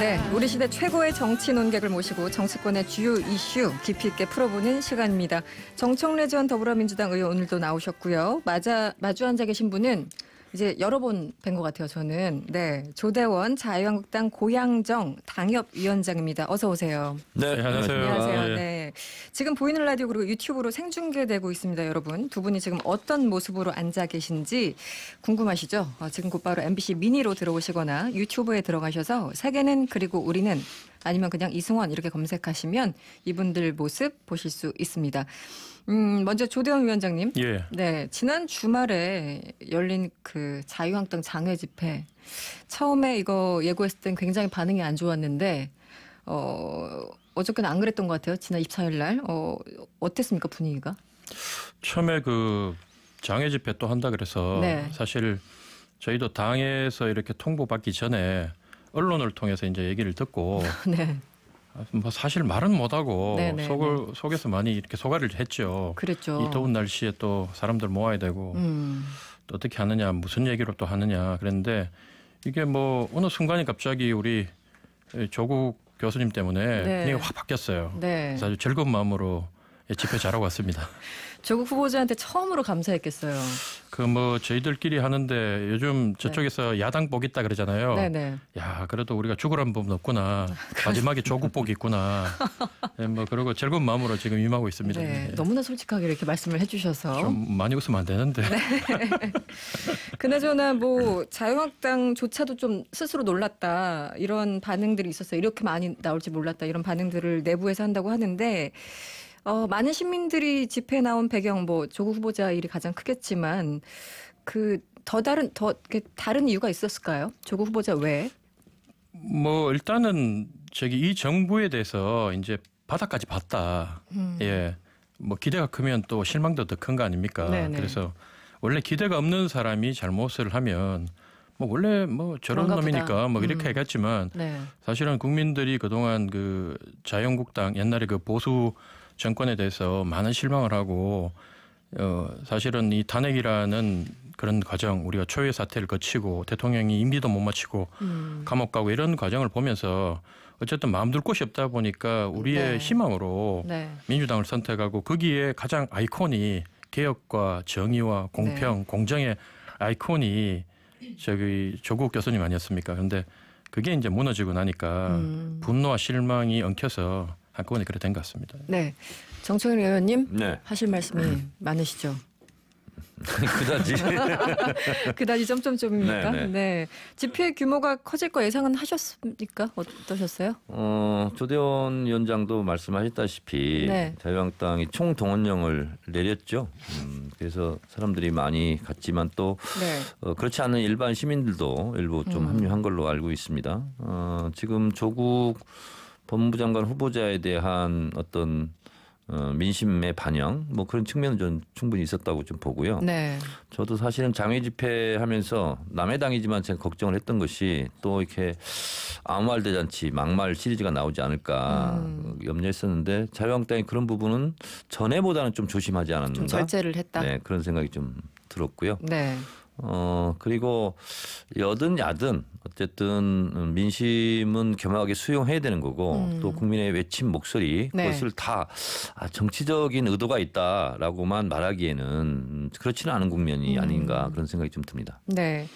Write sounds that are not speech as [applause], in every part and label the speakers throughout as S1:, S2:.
S1: 네, 우리 시대 최고의 정치 논객을 모시고 정치권의 주요 이슈 깊이 있게 풀어보는 시간입니다. 정청래 전 더불어민주당 의원 오늘도 나오셨고요. 맞아 마주 앉아 계신 분은 이제 여러 번 뵌 것 같아요. 저는 네 조대원 자유한국당 고양정 당협위원장입니다. 어서 오세요.
S2: 네,
S3: 안녕하세요.
S1: 안녕하세요.
S3: 아, 예.
S1: 네, 지금 보이는 라디오 그리고 유튜브로 생중계되고 있습니다, 여러분. 두 분이 지금 어떤 모습으로 앉아 계신지 궁금하시죠? 어, 지금 곧바로 MBC 미니로 들어오시거나 유튜브에 들어가셔서 세계는 그리고 우리는 아니면 그냥 이승원 이렇게 검색하시면 이분들 모습 보실 수 있습니다. 음, 먼저 조대원 위원장님.
S3: 예.
S1: 네, 지난 주말에 열린 그 자유한국당 장외 집회 처음에 이거 예고했을 땐 굉장히 반응이 안 좋았는데 어 어저께는 안 그랬던 것 같아요. 지난 24일 날. 어 어땠습니까 분위기가?
S3: 처음에 그 장애 집회 또 한다 그래서
S1: 네.
S3: 사실 저희도 당에서 이렇게 통보받기 전에 언론을 통해서 이제 얘기를 듣고 [laughs]
S1: 네,
S3: 뭐 사실 말은 못하고
S1: 네, 네,
S3: 속을 속에서 많이 이렇게 소가리를 했죠.
S1: 그랬죠.
S3: 이 더운 날씨에 또 사람들 모아야 되고
S1: 음,
S3: 또 어떻게 하느냐 무슨 얘기로 또 하느냐 그랬는데 이게 뭐 어느 순간에 갑자기 우리 조국 교수님 때문에
S1: 네.
S3: 분위기가 확 바뀌었어요.
S1: 네.
S3: 그래서 아주 즐거운 마음으로 집회 잘하고 왔습니다. [laughs]
S1: 조국 후보자한테 처음으로 감사했겠어요.
S3: 그 뭐 저희들끼리 하는데 요즘 저쪽에서 야당 복 있다 그러잖아요.
S1: 네, 네.
S3: 야 그래도 우리가 죽으란 법 없구나. [laughs] 마지막에 조국 복이 있구나. [laughs] 네, 뭐 그러고 즐거운 마음으로 지금 임하고 있습니다.
S1: 네,
S3: 네.
S1: 너무나 솔직하게 이렇게 말씀을 해주셔서
S3: 좀 많이 웃으면 안 되는데.
S1: 네. [laughs] 그나저나 뭐 자유한국당조차도 좀 스스로 놀랐다 이런 반응들이 있었어요. 이렇게 많이 나올지 몰랐다 이런 반응들을 내부에서 한다고 하는데 어, 많은 시민들이 집회에 나온 배경 뭐 조국 후보자 일이 가장 크겠지만 그 더 다른 더 다른 이유가 있었을까요? 조국 후보자 외에?
S3: 뭐 일단은 저기 이 정부에 대해서 이제 바닥까지 봤다.
S1: 음.
S3: 예. 뭐 기대가 크면 또 실망도 더 큰 거 아닙니까?
S1: 네네.
S3: 그래서 원래 기대가 없는 사람이 잘못을 하면 뭐 원래 뭐 저런 놈이니까
S1: 보다.
S3: 뭐 이렇게
S1: 음.
S3: 얘기했지만
S1: 네.
S3: 사실은 국민들이 그동안 그 자유한국당 옛날에 그 보수 정권에 대해서 많은 실망을 하고 어 사실은 이 탄핵이라는 그런 과정 우리가 초유의 사태를 거치고 대통령이 임기도 못 마치고
S1: 음.
S3: 감옥 가고 이런 과정을 보면서 어쨌든 마음 둘 곳이 없다 보니까 우리의
S1: 네.
S3: 희망으로
S1: 네.
S3: 민주당을 선택하고 거기에 가장 아이콘이 개혁과 정의와 공평,
S1: 네.
S3: 공정의 아이콘이 저기 조국 교수님 아니었습니까? 근데 그게 이제 무너지고 나니까
S1: 음.
S3: 분노와 실망이 엉켜서 한꺼번에 그래 된 것 같습니다.
S1: 네. 정청일 의원님
S2: 네,
S1: 하실 말씀이 [clears throat] 많으시죠? [laughs]
S2: 그다지. [laughs]
S1: 그다지 점점점입니까?
S2: 네, 네.
S1: 집회 규모가 커질 거 예상은 하셨습니까? 어떠셨어요?
S2: 어, 조대원 위원장도 말씀하셨다시피
S1: 네.
S2: 자유한국당이 총 동원령을 내렸죠. 음, 그래서 사람들이 많이 갔지만 또
S1: 네.
S2: 어, 그렇지 않은 일반 시민들도 일부 좀
S1: 음.
S2: 합류한 걸로 알고 있습니다. 어, 지금 조국 법무부 장관 후보자에 대한 어떤 어, 민심의 반영 뭐 그런 측면은 좀 충분히 있었다고 좀 보고요.
S1: 네.
S2: 저도 사실은 장외 집회하면서 남의 당이지만 제가 걱정을 했던 것이 또 이렇게 아무 말 대잔치 막말 시리즈가 나오지 않을까
S1: 음.
S2: 염려했었는데 자유한국당이 그런 부분은 전에보다는 좀 조심하지
S1: 좀
S2: 않았는가
S1: 절제를 했다.
S2: 네 그런 생각이 좀 들었고요.
S1: 네.
S2: 어 그리고 여든 야든 어쨌든 음, 민심은 겸허하게 수용해야 되는 거고
S1: 음.
S2: 또 국민의 외친 목소리
S1: 네.
S2: 그것을 다 아, 정치적인 의도가 있다라고만 말하기에는 음, 그렇지는 않은 국면이
S1: 음.
S2: 아닌가 그런 생각이 좀 듭니다.
S1: 네.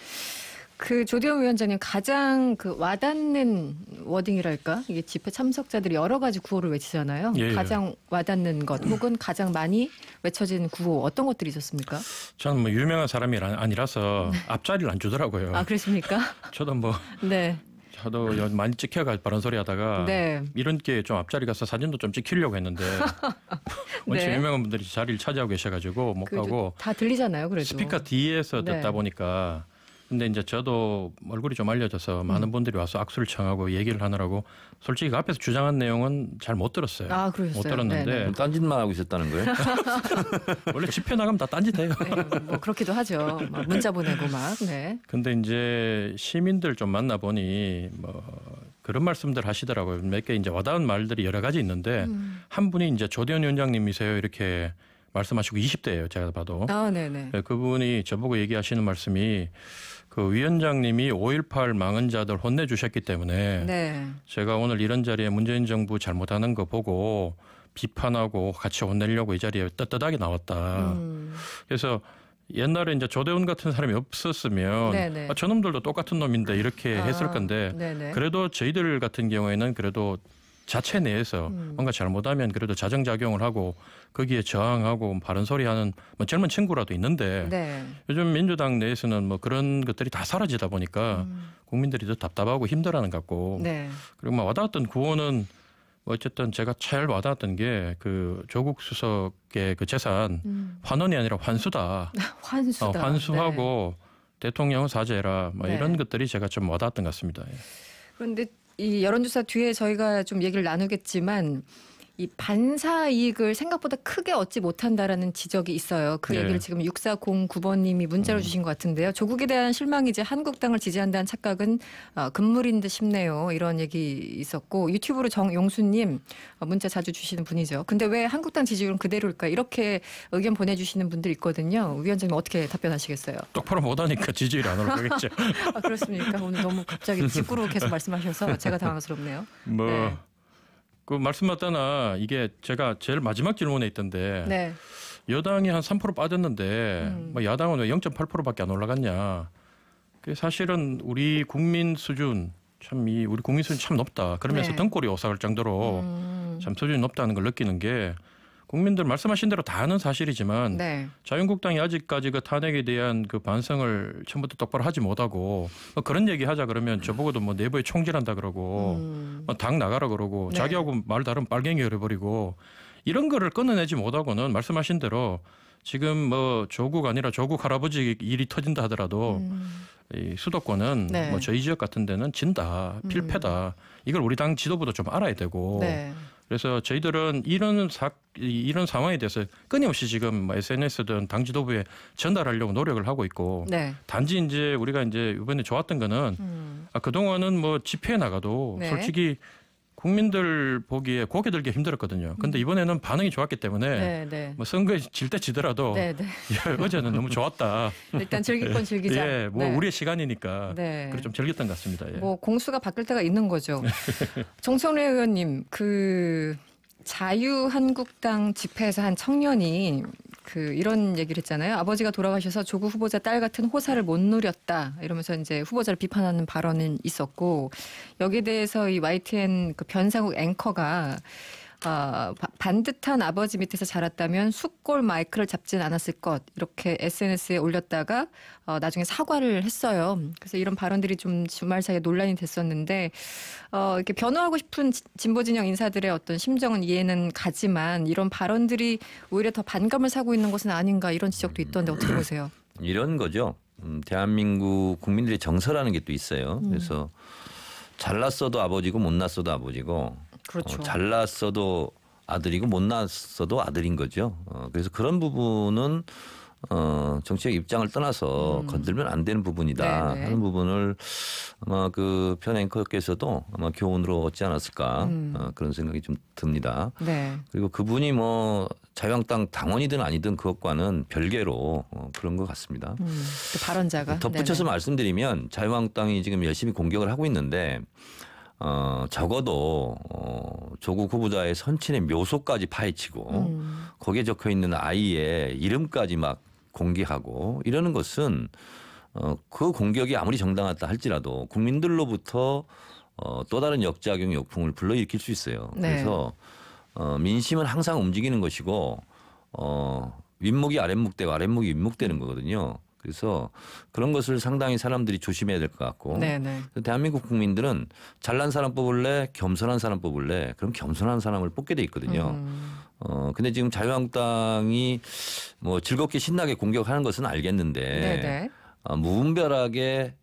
S1: 그 조대원 위원장님 가장 그 와닿는 워딩이랄까 이게 집회 참석자들이 여러 가지 구호를 외치잖아요.
S3: 예, 예.
S1: 가장 와닿는 것 혹은 가장 많이 외쳐진 구호 어떤 것들이 있었습니까?
S3: 저는 뭐 유명한 사람이 아니라서 [laughs] 앞자리를 안 주더라고요.
S1: 네. 아 그렇습니까? [laughs]
S3: 저도 뭐
S1: 네.
S3: 저도 여- 많이 찍혀가 바른 소리 하다가
S1: 네.
S3: 이런 게 좀 앞자리 가서 사진도 좀 찍히려고 했는데 [laughs] 원체
S1: 네.
S3: 유명한 분들이 자리를 차지하고 계셔가지고 못
S1: 그래도
S3: 가고
S1: 다 들리잖아요. 그래도
S3: 스피커 뒤에서
S1: 네.
S3: 듣다 보니까 근데 이제 저도 얼굴이 좀 알려져서
S1: 음.
S3: 많은 분들이 와서 악수를 청하고 얘기를 하느라고 솔직히 그 앞에서 주장한 내용은 잘 못 들었어요.
S1: 아 그러셨어요.
S3: 못 들었는데
S1: 네네.
S2: 그럼 딴짓만 하고 있었다는 거예요? [laughs]
S3: 원래 집회 나가면 다 딴짓해요.
S1: 네, 뭐 그렇기도 하죠. 막 문자 보내고 막. 네.
S3: 근데 이제 시민들 좀 만나 보니 뭐 그런 말씀들 하시더라고요. 몇 개 이제 와닿은 말들이 여러 가지 있는데
S1: 음.
S3: 한 분이 이제 조대현 위원장님이세요 이렇게 말씀하시고 20대예요. 제가 봐도
S1: 아 네네.
S3: 네, 그분이 저보고 얘기하시는 말씀이 그 위원장님이 5.18 망은 자들 혼내주셨기 때문에
S1: 네.
S3: 제가 오늘 이런 자리에 문재인 정부 잘못하는 거 보고 비판하고 같이 혼내려고 이 자리에 떳떳하게 나왔다.
S1: 음.
S3: 그래서 옛날에 이제 조대훈 같은 사람이 없었으면
S1: 네네.
S3: 아, 저놈들도 똑같은 놈인데 이렇게
S1: 아,
S3: 했을 건데
S1: 네네.
S3: 그래도 저희들 같은 경우에는 그래도 자체 내에서
S1: 음.
S3: 뭔가 잘못하면 그래도 자정작용을 하고 거기에 저항하고 바른 소리 하는 뭐 젊은 친구라도 있는데
S1: 네.
S3: 요즘 민주당 내에서는 뭐 그런 것들이 다 사라지다 보니까
S1: 음.
S3: 국민들이 더 답답하고 힘들어하는 것 같고
S1: 네.
S3: 그리고 뭐 와닿았던 구호는 뭐 어쨌든 제가 제일 와닿았던 게 그 조국 수석의 그 재산
S1: 음.
S3: 환원이 아니라 환수다. [laughs]
S1: 환수다.
S3: 어,
S1: 네.
S3: 환수하고 대통령 사죄라 뭐
S1: 네.
S3: 이런 것들이 제가 좀 와닿았던 것 같습니다. 예.
S1: 그런데 이 여론조사 뒤에 저희가 좀 얘기를 나누겠지만 이 반사 이익을 생각보다 크게 얻지 못한다라는 지적이 있어요. 그
S3: 네.
S1: 얘기를 지금 6409번님이 문자로
S3: 음.
S1: 주신 것 같은데요. 조국에 대한 실망이지 한국당을 지지한다는 착각은 어, 금물인 듯 싶네요. 이런 얘기 있었고 유튜브로 정용수님 어, 문자 자주 주시는 분이죠. 근데 왜 한국당 지지율은 그대로일까? 이렇게 의견 보내주시는 분들 있거든요. 위원장님 어떻게 답변하시겠어요?
S3: 똑바로 못하니까 지지율이 안 올라가겠죠. [laughs]
S1: 아, 그렇습니까? 오늘 너무 갑자기 직구로 계속 말씀하셔서 제가 당황스럽네요.
S3: 뭐.
S1: 네.
S3: 그 말씀마다나 이게 제가 제일 마지막 질문에 있던데
S1: 네.
S3: 여당이 한 3% 빠졌는데
S1: 음.
S3: 뭐 야당은 왜 0.8%밖에 안 올라갔냐? 그 사실은 우리 국민 수준 참 이 우리 국민 수준 참 높다. 그러면서
S1: 네.
S3: 등골이 오싹할 정도로
S1: 음.
S3: 참 수준이 높다는 걸 느끼는 게 국민들 말씀하신 대로 다 아는 사실이지만
S1: 네.
S3: 자유한국당이 아직까지 그 탄핵에 대한 그 반성을 처음부터 똑바로 하지 못하고 뭐 그런 얘기 하자 그러면 저보고도 뭐 내부에 총질한다 그러고
S1: 음.
S3: 뭐당 나가라 그러고
S1: 네.
S3: 자기하고 말 다른 빨갱이 그래버리고 이런 거를 끊어내지 못하고는 말씀하신 대로 지금 뭐 조국 아니라 조국 할아버지 일이 터진다 하더라도
S1: 음.
S3: 이 수도권은
S1: 네.
S3: 뭐 저희 지역 같은 데는 진다 필패다 이걸 우리 당 지도부도 좀 알아야 되고
S1: 네.
S3: 그래서 저희들은 이런 사 이- 이런 상황에 대해서 끊임없이 지금 뭐 SNS든 당 지도부에 전달하려고 노력을 하고 있고
S1: 네.
S3: 단지 이제 우리가 이제 이번에 좋았던 거는
S1: 음.
S3: 아, 그동안은 뭐 집회에 나가도
S1: 네.
S3: 솔직히 국민들 보기에 고개 들기 힘들었거든요. 근데 이번에는 반응이 좋았기 때문에
S1: 음. 네. 네.
S3: 뭐 선거에 질 때 지더라도
S1: 네. 네.
S3: 야, [laughs] 어제는 너무 좋았다.
S1: 일단 즐길 건 즐기자.
S3: 예, 뭐
S1: 네.
S3: 우리의 시간이니까
S1: 네.
S3: 그래 좀 즐겼던 것 같습니다. 예.
S1: 뭐 공수가 바뀔 때가 있는 거죠. [laughs] 정청래 의원님 그 자유한국당 집회에서 한 청년이 그 이런 얘기를 했잖아요. 아버지가 돌아가셔서 조국 후보자 딸 같은 호사를 못 누렸다 이러면서 이제 후보자를 비판하는 발언은 있었고 여기에 대해서 이 YTN 그 변상욱 앵커가 아, 바- 반듯한 아버지 밑에서 자랐다면 숫골 마이크를 잡진 않았을 것 이렇게 SNS에 올렸다가 어, 나중에 사과를 했어요. 그래서 이런 발언들이 좀 주말 사이에 논란이 됐었는데 어, 이렇게 변호하고 싶은 지- 진보 진영 인사들의 어떤 심정은 이해는 가지만 이런 발언들이 오히려 더 반감을 사고 있는 것은 아닌가 이런 지적도 있던데 어떻게 보세요? [clears throat]
S2: 이런 거죠. 음, 대한민국 국민들의 정서라는 게 또 있어요.
S1: 음.
S2: 그래서 잘났어도 아버지고 못났어도 아버지고
S1: 그렇죠.
S2: 어, 잘났어도 아들이고 못났어도 아들인 거죠. 어, 그래서 그런 부분은 어, 정치적 입장을 떠나서
S1: 음.
S2: 건들면 안 되는 부분이다
S1: 네네.
S2: 하는 부분을 아마 그 편 앵커께서도 아마 교훈으로 얻지 않았을까
S1: 음.
S2: 어, 그런 생각이 좀 듭니다.
S1: 네.
S2: 그리고 그분이 뭐 자유한국당 당원이든 아니든 그것과는 별개로 어, 그런 것 같습니다.
S1: 음, 그 발언자가
S2: 덧붙여서
S1: 네네.
S2: 말씀드리면 자유한국당이 지금 열심히 공격을 하고 있는데 어, 적어도 어, 조국 후보자의 선친의 묘소까지 파헤치고
S1: 음,
S2: 거기에 적혀 있는 아이의 이름까지 막 공개하고 이러는 것은 어, 그 공격이 아무리 정당하다 할지라도 국민들로부터 어, 또 다른 역작용 역풍을 불러일으킬 수 있어요.
S1: 네.
S2: 그래서 어, 민심은 항상 움직이는 것이고 어, 윗목이 아랫목 되고 아랫목이 윗목 되는 거거든요. 그래서 그런 것을 상당히 사람들이 조심해야 될 것 같고
S1: 네네.
S2: 대한민국 국민들은 잘난 사람 뽑을래 겸손한 사람 뽑을래 그럼 겸손한 사람을 뽑게 돼 있거든요.
S1: 음,
S2: 어 근데 지금 자유한국당이 뭐 즐겁게 신나게 공격하는 것은 알겠는데
S1: 네네.
S2: 어, 무분별하게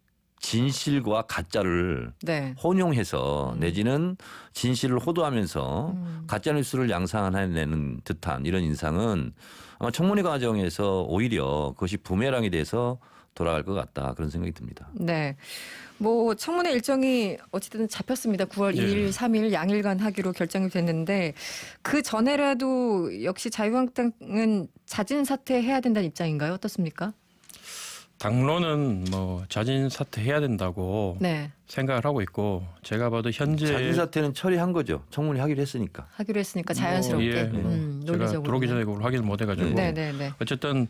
S2: 진실과 가짜를
S1: 네.
S2: 혼용해서 내지는 진실을 호도하면서
S1: 음.
S2: 가짜 뉴스를 양산해내는 듯한 이런 인상은 아마 청문회 과정에서 오히려 그것이 부메랑이 돼서 돌아갈 것 같다 그런 생각이 듭니다.
S1: 네. 뭐 청문회 일정이 어쨌든 잡혔습니다. 9월
S3: 예.
S1: 2일, 3일 양일간 하기로 결정이 됐는데 그 전에라도 역시 자유한국당은 자진 사퇴해야 된다는 입장인가요? 어떻습니까?
S3: 당론은 뭐 자진 사퇴해야 된다고
S1: 네.
S3: 생각을 하고 있고 제가 봐도 현재
S2: 자진 사퇴는 처리한 거죠. 청문회 하기로 했으니까.
S1: 하기로 했으니까 자연스럽게
S3: 뭐, 예,
S1: 음,
S3: 제가
S1: 논리적으로.
S3: 들어오기 전에 그걸 확인을 못 해가지고
S2: 네.
S1: 네, 네, 네.
S3: 어쨌든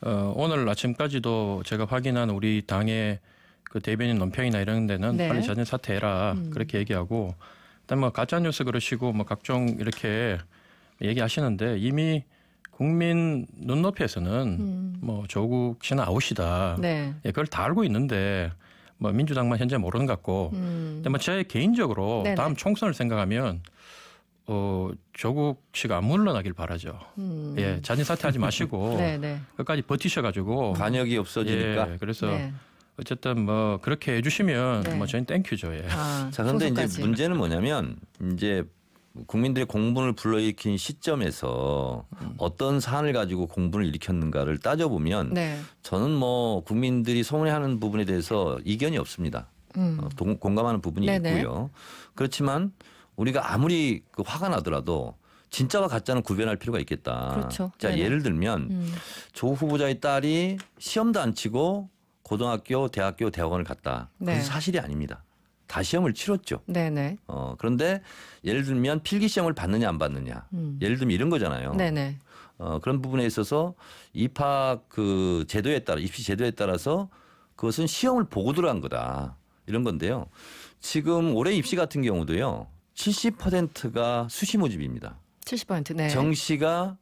S3: 어, 오늘 아침까지도 제가 확인한 우리 당의 그 대변인 논평이나 이런 데는
S1: 네.
S3: 빨리 자진 사퇴해라
S1: 음.
S3: 그렇게 얘기하고 일단 뭐 가짜 뉴스 그러시고 뭐 각종 이렇게 얘기하시는데 이미 국민 눈높이에서는
S1: 음.
S3: 뭐 조국 씨는 아웃이다.
S1: 네.
S3: 예, 그걸 다 알고 있는데 뭐 민주당만 현재 모르는 것 같고.
S1: 음.
S3: 근데 뭐제 개인적으로
S1: 네네.
S3: 다음 총선을 생각하면 어 조국 씨가 안 물러나길 바라죠.
S1: 음.
S3: 예, 자진 사퇴하지 마시고 [laughs]
S1: 네, 네.
S3: 끝까지 버티셔가지고
S2: 과녁이 없어지니까.
S3: 예, 그래서
S1: 네.
S3: 어쨌든 뭐 그렇게 해주시면
S1: 네.
S3: 뭐 저희 는 thank you죠. 예.
S1: 아,
S2: 자, 그런데 이제. 문제는 뭐냐면 이제 국민들의 공분을 불러일으킨 시점에서 어떤 사안을 가지고 공분을 일으켰는가를 따져보면
S1: 네.
S2: 저는 뭐 국민들이 서운해하는 부분에 대해서 이견이 없습니다.
S1: 음.
S2: 어, 동- 공감하는 부분이
S1: 네네.
S2: 있고요. 그렇지만 우리가 아무리 그 화가 나더라도 진짜와 가짜는 구별할 필요가 있겠다.
S1: 그렇죠.
S2: 자,
S1: 네네.
S2: 예를 들면
S1: 음.
S2: 조 후보자의 딸이 시험도 안 치고 고등학교, 대학교, 대학원을 갔다.
S1: 네.
S2: 그건 사실이 아닙니다. 다 시험을 치렀죠.
S1: 네, 네.
S2: 어, 그런데 예를 들면 필기 시험을 받느냐 안 받느냐.
S1: 음.
S2: 예를 들면 이런 거잖아요.
S1: 네, 네.
S2: 어, 그런 부분에 있어서 입학 그 제도에 따라 입시 제도에 따라서 그것은 시험을 보고 들어간 거다. 이런 건데요. 지금 올해 입시 같은 경우도요. 70%가 수시 모집입니다.
S1: 70% 네.
S2: 정시가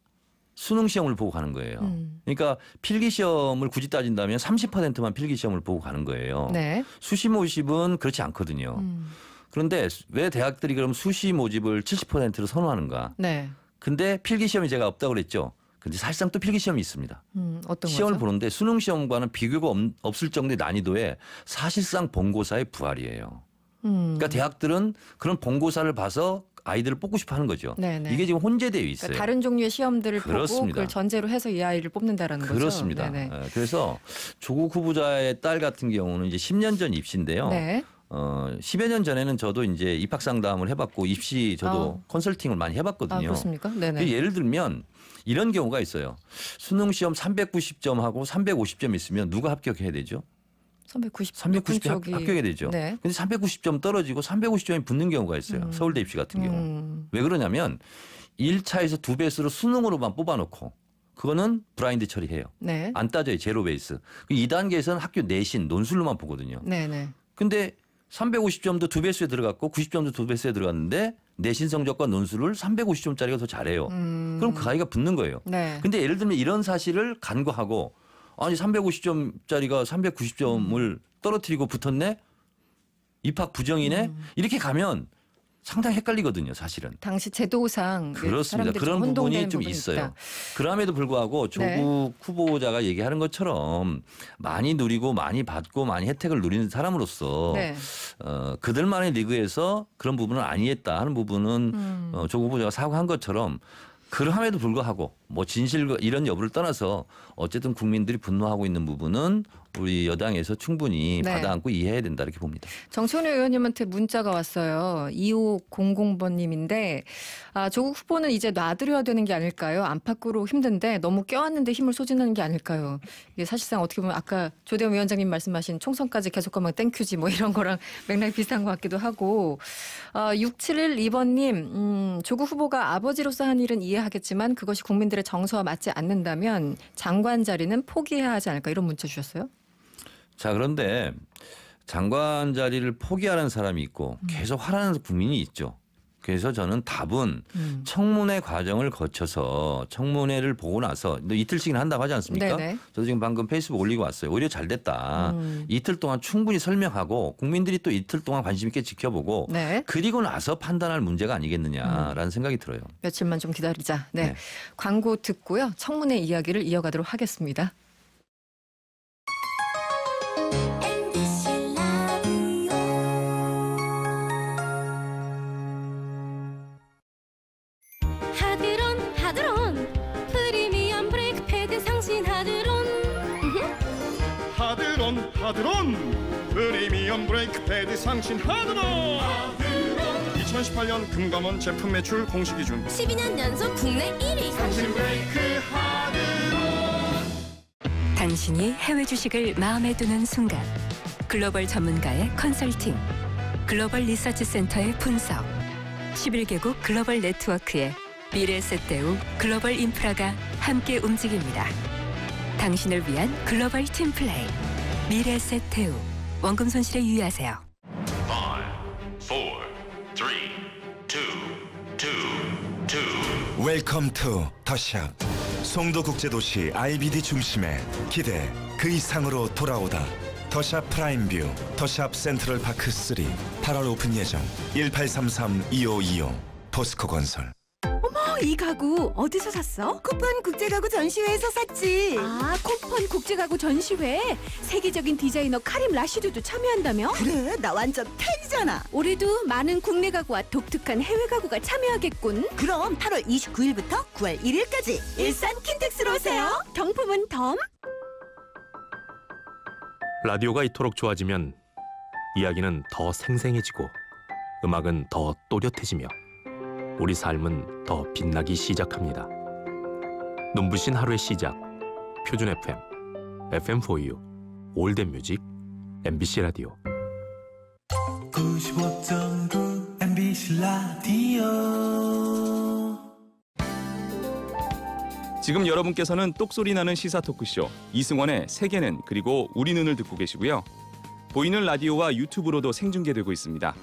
S2: 수능 시험을 보고 가는 거예요.
S1: 음.
S2: 그러니까 필기 시험을 굳이 따진다면 30%만 필기 시험을 보고 가는 거예요.
S1: 네.
S2: 수시 모집은 그렇지 않거든요.
S1: 음.
S2: 그런데 왜 대학들이 그럼 수시 모집을 70%로 선호하는가?
S1: 네.
S2: 근데 필기 시험이 제가 없다고 그랬죠. 근데 사실상 또 필기 시험이 있습니다.
S1: 음, 어떤
S2: 시험을
S1: 거죠?
S2: 보는데 수능 시험과는 비교가 없- 없을 정도의 난이도에 사실상 본고사의 부활이에요.
S1: 음.
S2: 그러니까 대학들은 그런 본고사를 봐서 아이들을 뽑고 싶어 하는 거죠.
S1: 네, 네.
S2: 이게 지금 혼재되어 있어요.
S1: 그러니까 다른 종류의 시험들을 보고
S2: 그렇습니다.
S1: 그걸 전제로 해서 이 아이를 뽑는다라는 거죠.
S2: 그렇습니다.
S1: 네,
S2: 예, 그래서 조국 후보자의 딸 같은 경우는 이제 10년 전 입시인데요.
S1: 네.
S2: 어, 10여 년 전에는 저도 이제 입학 상담을 해봤고 입시 저도 컨설팅을 많이
S1: 아,
S2: 해봤거든요.
S1: 그렇습니까? 네,
S2: 그
S1: 네.
S2: 예를 들면 이런 경우가 있어요. 수능 시험 390점하고 350점 있으면 누가 합격해야 되죠?
S1: 390.
S2: 390점 합, 합격해야 되죠.
S1: 네.
S2: 근데 390점 떨어지고 350점이 붙는 경우가 있어요.
S1: 음.
S2: 서울대 입시 같은 경우.
S1: 음.
S2: 왜 그러냐면 1차에서 두 배수로 수능으로만 뽑아놓고 그거는 브라인드 처리해요.
S1: 네.
S2: 안 따져요. zero base. 2단계에서는 학교 내신 논술로만 보거든요.
S1: 네, 네.
S2: 근데 350점도 두 배수에 들어갔고 90점도 두 배수에 들어갔는데 내신 성적과 논술을 350점짜리가 더 잘해요.
S1: 음.
S2: 그럼 그 아이가 붙는 거예요.
S1: 네.
S2: 근데 예를 들면 이런 사실을 간과하고 아니 350점짜리가 390점을 떨어뜨리고 붙었네? 입학 부정이네?
S1: 음.
S2: 이렇게 가면 상당히 헷갈리거든요, 사실은.
S1: 당시 제도상
S2: 그렇습니다. 그런
S1: 좀
S2: 부분이 좀 있어요.
S1: 있다.
S2: 그럼에도 불구하고 조국
S1: 네.
S2: 후보자가 얘기하는 것처럼 많이 누리고 많이 받고 많이 혜택을 누리는 사람으로서
S1: 네.
S2: 어, 그들만의 리그에서 그런 부분은 아니했다 하는 부분은
S1: 음.
S2: 어, 조국 후보자가 사과한 것처럼 그럼에도 불구하고 뭐 진실 이런 여부를 떠나서 어쨌든 국민들이 분노하고 있는 부분은 우리 여당에서 충분히
S1: 네.
S2: 받아안고 이해해야 된다 이렇게 봅니다.
S1: 정천호 의원님한테 문자가 왔어요. 2500번님인데 아, 조국 후보는 이제 놔드려야 되는 게 아닐까요? 안팎으로 힘든데 너무 껴안는데 힘을 소진하는 게 아닐까요? 이게 사실상 어떻게 보면 아까 조대원 위원장님 말씀하신 총선까지 계속하면 땡큐지 뭐 이런 거랑 [laughs] 맥락이 비슷한 것 같기도 하고 아, 6712번님 음, 조국 후보가 아버지로서 한 일은 이해하겠지만 그것이 국민들의 정서와 맞지 않는다면 장관 자리는 포기해야 하지 않을까 이런 문자 주셨어요.
S2: 자 그런데 장관 자리를 포기하는 사람이 있고 계속 하라는 국민이 있죠. 그래서 저는 답은
S1: 음.
S2: 청문회 과정을 거쳐서 청문회를 보고 나서 너 이틀씩이나 한다고 하지 않습니까?
S1: 네네.
S2: 저도 지금 방금 페이스북 올리고 왔어요. 오히려 잘 됐다.
S1: 음.
S2: 이틀 동안 충분히 설명하고 국민들이 또 이틀 동안 관심 있게 지켜보고
S1: 네.
S2: 그리고 나서 판단할 문제가 아니겠느냐라는 생각이 들어요.
S1: 며칠만 좀 기다리자. 네.
S2: 네.
S1: 광고 듣고요. 청문회 이야기를 이어가도록 하겠습니다.
S4: 하드론 하드론. 프리미엄 브레이크 패드 상신 하드론.
S5: 2018년 금감원 제품 매출 공식 기준
S4: 12년 연속 국내 1위.
S5: 상신 브레이크 하드론.
S6: 당신이 해외 주식을 마음에 두는 순간 글로벌 전문가의 컨설팅 글로벌 리서치 센터의 분석 11개국 글로벌 네트워크의 미래에셋대우 글로벌 인프라가 함께 움직입니다. 당신을 위한 글로벌 팀플레이 미래에셋대우 원금 손실에 유의하세요.
S7: Five, four, three, two, two, two.
S8: Welcome to 더샵 송도 국제도시 IBD 중심에 기대 그 이상으로 돌아오다 더샵 프라임뷰 더샵 센트럴 파크 3 8월 오픈 예정 1833-2525 포스코 건설
S9: 이 가구 어디서 샀어?
S10: 코펀 국제가구 전시회에서 샀지.
S9: 아, 코펀 국제가구 전시회. 세계적인 디자이너 카림 라시드도 참여한다며?
S10: 그래, 나 완전 팬이잖아.
S9: 올해도 많은 국내 가구와 독특한 해외 가구가 참여하겠군.
S10: 그럼 8월 29일부터 9월 1일까지 일산 킨텍스로 오세요.
S9: 경품은 덤.
S11: 라디오가 이토록 좋아지면 이야기는 더 생생해지고 음악은 더 또렷해지며 우리 삶은 더 빛나기 시작합니다. 눈부신 하루의 시작 표준 FM FM4U 올댓 뮤직 MBC 라디오
S12: 95.9 MBC 라디오
S13: 지금 여러분께서는 똑소리 나는 시사 토크쇼 이승원의 세계는 그리고 우리 눈을 듣고 계시고요. 보이는 라디오와 유튜브로도 생중계되고 있습니다.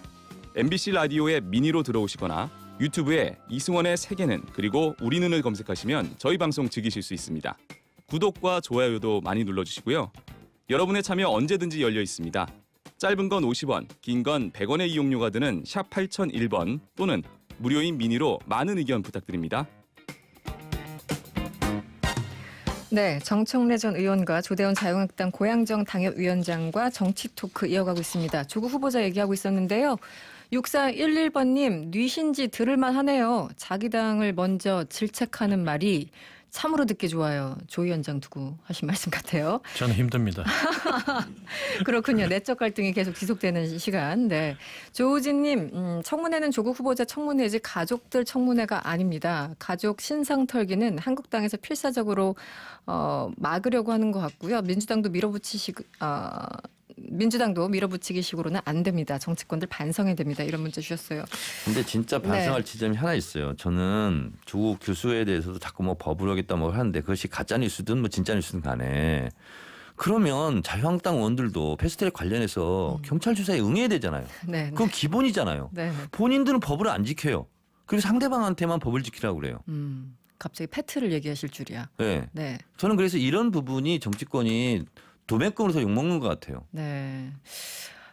S13: MBC 라디오의 미니로 들어오시거나 유튜브에 이승원의 세계는 그리고 우리 눈을 검색하시면 저희 방송 즐기실 수 있습니다. 구독과 좋아요도 많이 눌러주시고요. 여러분의 참여 언제든지 열려 있습니다. 짧은 건 50원, 긴 건 100원의 이용료가 드는 샵 8001번 또는 무료인 미니로 많은 의견 부탁드립니다.
S1: 네, 정청래 전 의원과 조대원 자유한국당 고양정 당협위원장과 정치 토크 이어가고 있습니다. 조국 후보자 얘기하고 있었는데요. 6411번님, 뉘신지 들을만 하네요. 자기 당을 먼저 질책하는 말이 참으로 듣기 좋아요. 조 위원장 두고 하신 말씀 같아요.
S3: 저는 힘듭니다. [laughs]
S1: 그렇군요. 내적 갈등이 계속 지속되는 시간. 네. 조우진님, 음, 청문회는 조국 후보자 청문회지 가족들 청문회가 아닙니다. 가족 신상 털기는 한국당에서 필사적으로 어, 막으려고 하는 것 같고요. 민주당도 밀어붙이시, 어, 민주당도 밀어붙이기 식으로는 안 됩니다. 정치권들 반성해야 됩니다. 이런 문자 주셨어요.
S2: 근데 진짜 반성할
S1: 네.
S2: 지점이 하나 있어요. 저는 조국 교수에 대해서도 자꾸 뭐 법을 하겠다 뭐 하는데 그것이 가짜 뉴스든 뭐 진짜 뉴스든 간에 그러면 자유한국당 의원들도 패스트트랙 관련해서 경찰 조사에 응해야 되잖아요. [laughs]
S1: 네.
S2: 그건 기본이잖아요.
S1: 네.
S2: 본인들은 법을 안 지켜요. 그리고 상대방한테만 법을 지키라고 그래요.
S1: 음, 갑자기 패트를 얘기하실 줄이야.
S2: 네.
S1: 네.
S2: 저는 그래서 이런 부분이 정치권이 도매금으로 더 욕먹는 것 같아요.
S1: 네.